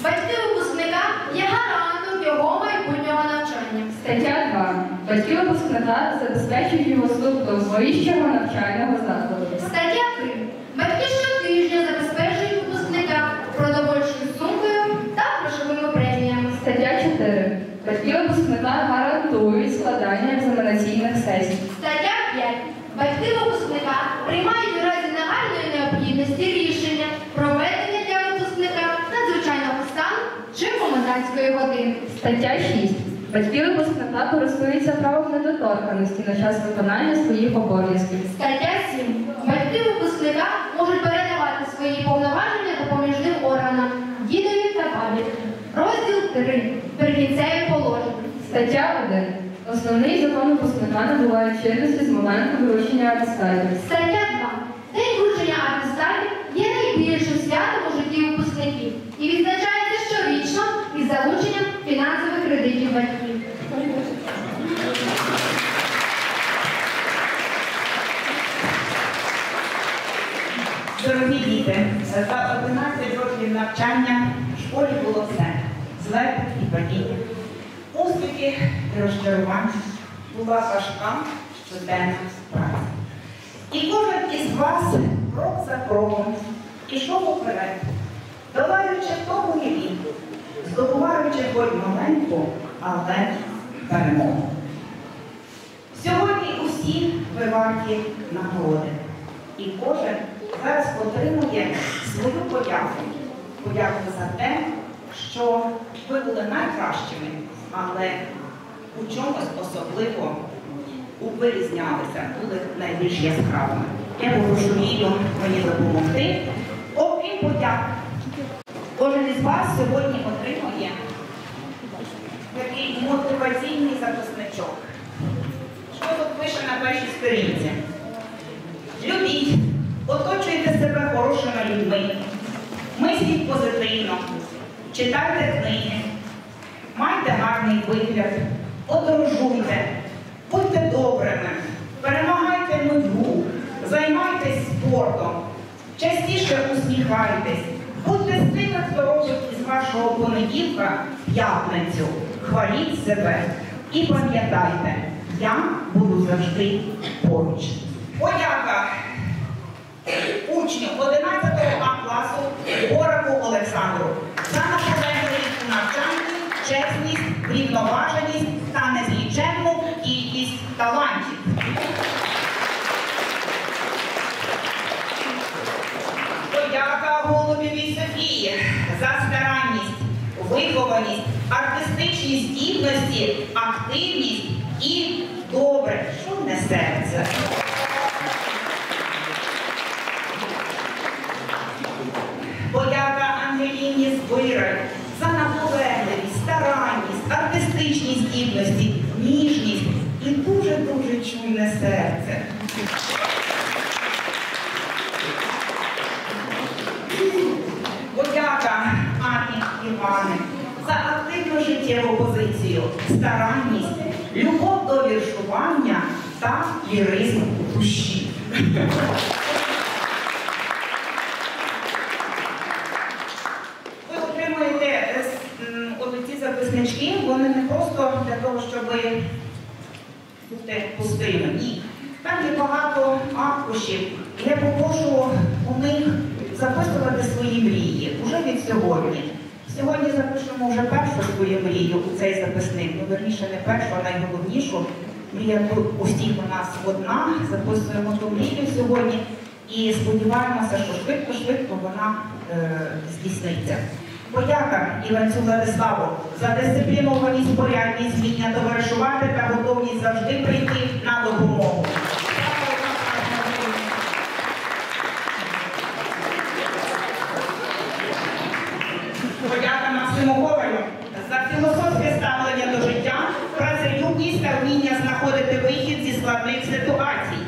Батьки випускника є гарантом його майбутнього навчання.
Стаття 2. Батьки випускника забезпечують його вступ до вищого навчального закладу.
Стаття 3. Батьки щотижня забезпечують випускника продовольчою сумкою та грошовими преміями.
Стаття 4. Батьки випускника гарантують складання екзаменаційних сесій.
Стаття 5. Батьки випускника приймають у разі нагальної необхідності рішення про введення для випускника надзвичайного стану чи комендантської години.
Стаття 6. Батьки випускника користуються правом недоторканості на час виконання своїх обов'язків.
Стаття 7. Батьки випускника можуть передавати свої повноваження допоміжним органам, дідові та бабі. Розділ 3. Прикінцеві положення.
Стаття 1. Основний закон випускника набуває чинності з моменту вручення атестатів.
Стаття 2. День вручення атестатів є найбільшим святом у житті випускників і відзначається щорічно залученням фінансових кредитів батьків.
Дорогі діти, за 11 років навчання в школі було все. Злет і падіння. Успіхи і розчарування була важка щоденна праця. І кожен із вас крок за кроком ішов уперед, долаючи тому і він, здобуваючи хоч маленьку, але перемогу. Сьогодні усі ви варті нагороди. І кожен зараз отримує свою подяку. Подяку за те, що ви були найкращими, але у чомусь особливо вирізнялися, були найбільш яскравими. Я попрошу Лілю мені допомогти. Окрім подяк, кожен із вас сьогодні отримує такий мотиваційний записничок. Що тут пише на першій сторінці? Любіть, оточуйте себе хорошими людьми, мисліть позитивно, читайте книги, майте гарний вигляд, подорожуйте, будьте добрими, перемагайте нудьгу, займайтесь спортом, частіше усміхайтесь, будьте з тими, хто із вашого понеділка п'ятницю, хваліть себе і пам'ятайте, я буду завжди поруч. Подяка учню 11 А класу Бораку Олександру за наполегливість у навчанні, чесність, рівноваженість та незліченну кількість талантів. Подяка Голубівій За старанність, вихованість, артистичні здібності, активність і добре, шумне серце. Подяка Ангеліні Збираль за наполегливість, старанність, артистичні здібності, ніжність і дуже-дуже чуйне серце. Подяка Ані за активну життєву позицію, старанність, любов до віршування та ліризм душі. Ви отримуєте е, ці записнички, вони не просто для того, щоб бути пустими. Ні. Там є багато аркушів. Я попрошу у них записувати свої мрії уже від сьогодні. Сьогодні запишемо вже першу свою мрію у цей записник. Ну, верніше, не першу, а найголовнішу. Мрія тут усіх у нас одна. Записуємо ту мрію сьогодні і сподіваємося, що швидко-швидко вона е, здійсниться. Подяка Іванцю Владиславу за дисциплінованість, порядність, вміння товаришувати та готовність завжди прийти на допомогу. Подяка Максиму Ковалю за філософське ставлення до життя, працелюбність та вміння знаходити вихід зі складних ситуацій.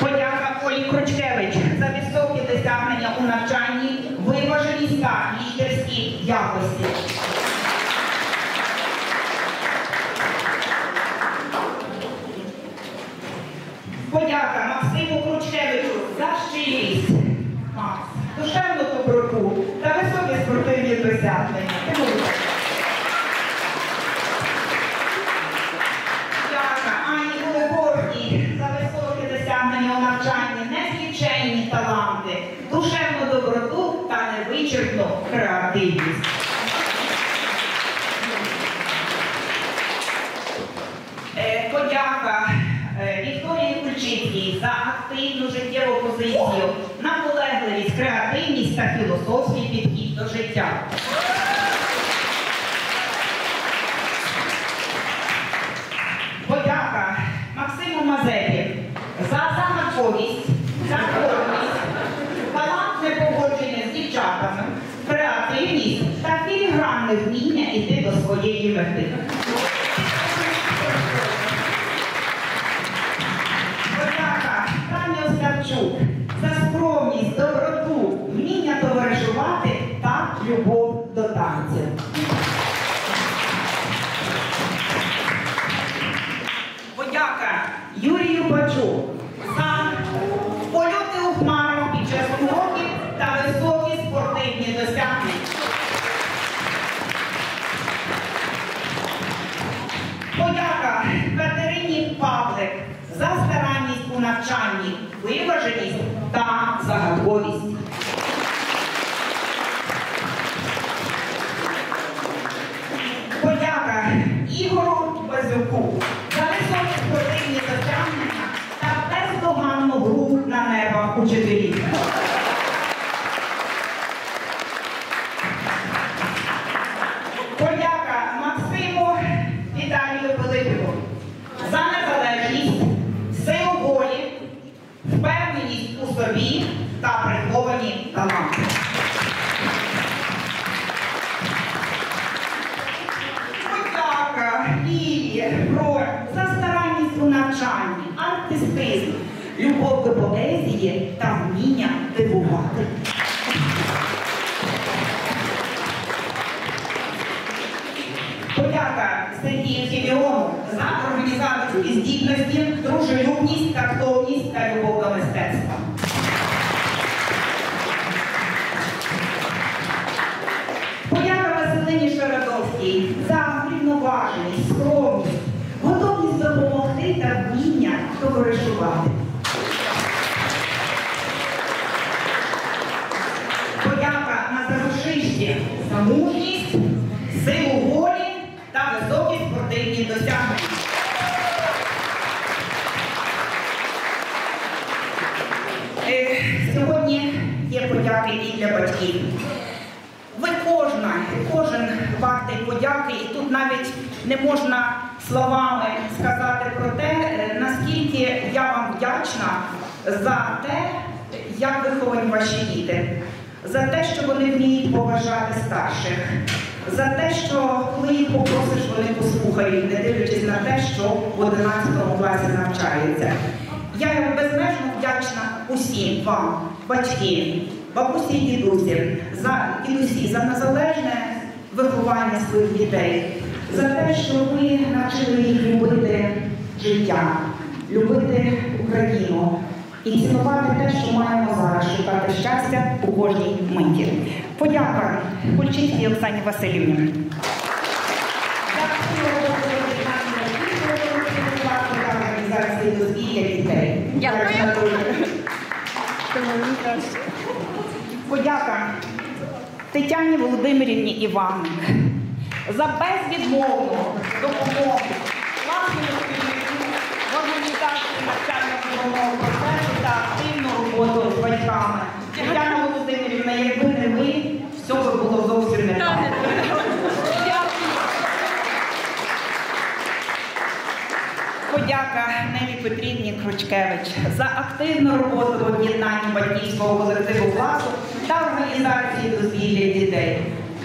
Подяка Олі Кручкевич за високі досягнення у навчанні, виваженість лідерські якості. Подяка Максиму Кручкевичу за щирість, Макс, душевну доброту та високі спортивні досягнення. Ти молодець. Подяка Ані Голоборній за високі досягнення у навчанні, незліченні таланти, душевну доброту та невичерпну креативність. Е, Подяка е, Вікторії Кульчицькій за активну життєву позицію, наполегливість, креативність та філософський підхід до життя. За те, що вони вміють поважати старших, за те, що коли їх попросиш, вони послухають, не дивлячись на те, що в 11 класі навчаються. Я безмежно вдячна усім вам, батьки, бабусі і дідусі, за дідусі, за незалежне виховання своїх дітей, за те, що ви навчили їх любити життя, любити Україну і цінувати те, що маємо зараз, шукати щастя у кожній миті. Подяка Кульчицькій Оксані Васильівні. Дякую. Подяка Тетяні Володимирівні Іванник за безвідмовну допомогу власному в організації навчально-трудового процесу та активну роботу з батьками. Тетяна Володимирівна, якби не ви, все би було зовсім не так. Подяка Нелі Петрівні Кручкевич за активну роботу в об'єднанні батьківського колективу класу та організації дозвілля дітей.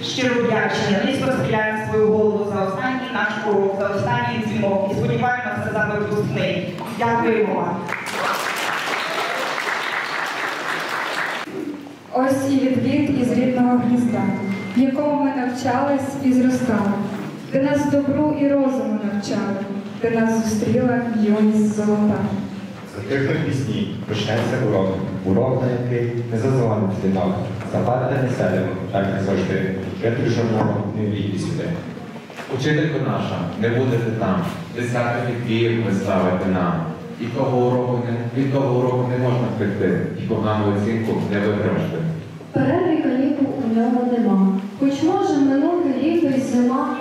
Щиро вдячні, низько схиляємо свою голову за останній наш урок, за останній дзвінок і сподіваємося за випускний. Дякуємо
Ось і відвід із рідного гнізда, в якому ми навчались і зростали, де нас добру і розуму навчали, де нас зустріла юність золота.
Затихли пісні, почнеться урок. Урок, на який не зазвонив слідок. Западете не селимо, так не завжди. Кетрі журналу не війти сюди.
Учителько наша, не будете там, десяток віків ви ставите нам. І того уроку не, від того уроку не можна прийти, і погану оцінку не витримати.
Перерві канікул у ньому нема. Хоч може минути літо й зима,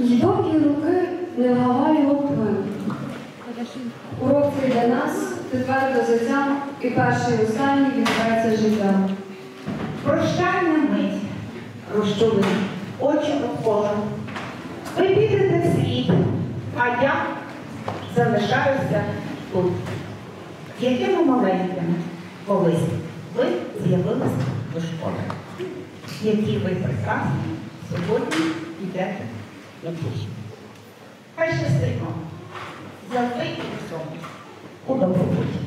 й довгі руки не вгава його плин. Урок для нас твердо затям, і перший останній відбувається життя.
Прощальна мить, розчули, очі довкола. Ви підете в світ, а я залишаюся тут. Якими маленькими колись ви з'явилися до школи. Які ви прекрасні сьогодні йдете на душі. Хай щастить вам. Завжди і всьому. У добробуті.